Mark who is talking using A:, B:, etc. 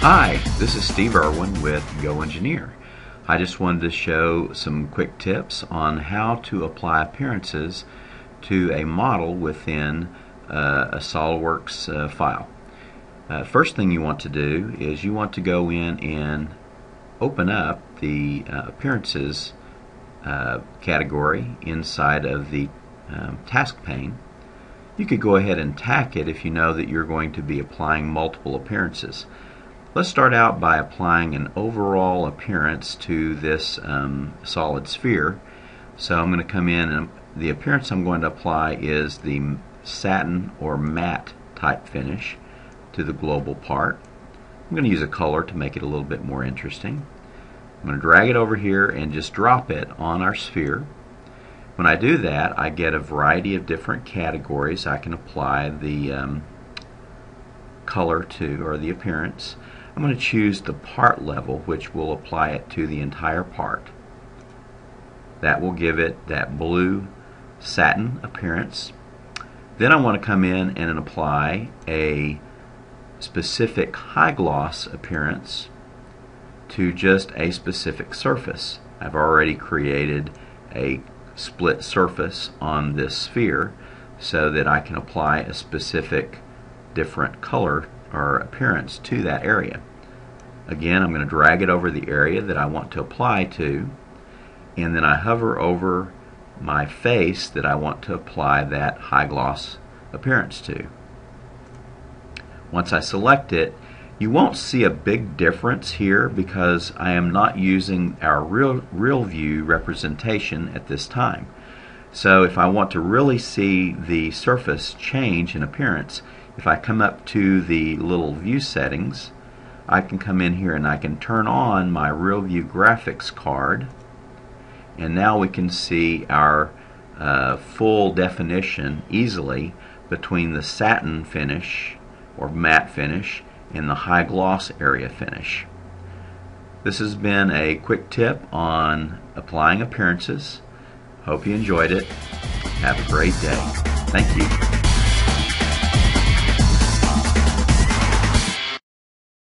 A: Hi, this is Steve Erwin with GoEngineer. I just wanted to show some quick tips on how to apply appearances to a model within uh, a SOLIDWORKS uh, file. Uh, first thing you want to do is you want to go in and open up the uh, appearances uh, category inside of the um, task pane. You could go ahead and tack it if you know that you're going to be applying multiple appearances. Let's start out by applying an overall appearance to this um, solid sphere. So I'm going to come in and the appearance I'm going to apply is the satin or matte type finish to the global part. I'm going to use a color to make it a little bit more interesting. I'm going to drag it over here and just drop it on our sphere. When I do that, I get a variety of different categories I can apply the um, color to, or the appearance. I'm going to choose the part level, which will apply it to the entire part. That will give it that blue satin appearance. Then I want to come in and apply a specific high gloss appearance to just a specific surface. I've already created a split surface on this sphere so that I can apply a specific different color or appearance to that area. Again, I'm going to drag it over the area that I want to apply to, and then I hover over my face that I want to apply that high gloss appearance to. Once I select it, you won't see a big difference here because I am not using our real, RealView representation at this time. So if I want to really see the surface change in appearance, if I come up to the little view settings, I can come in here and I can turn on my RealView graphics card and now we can see our uh, full definition easily between the satin finish or matte finish and the high gloss area finish. This has been a quick tip on applying appearances. Hope you enjoyed it. Have a great day. Thank you.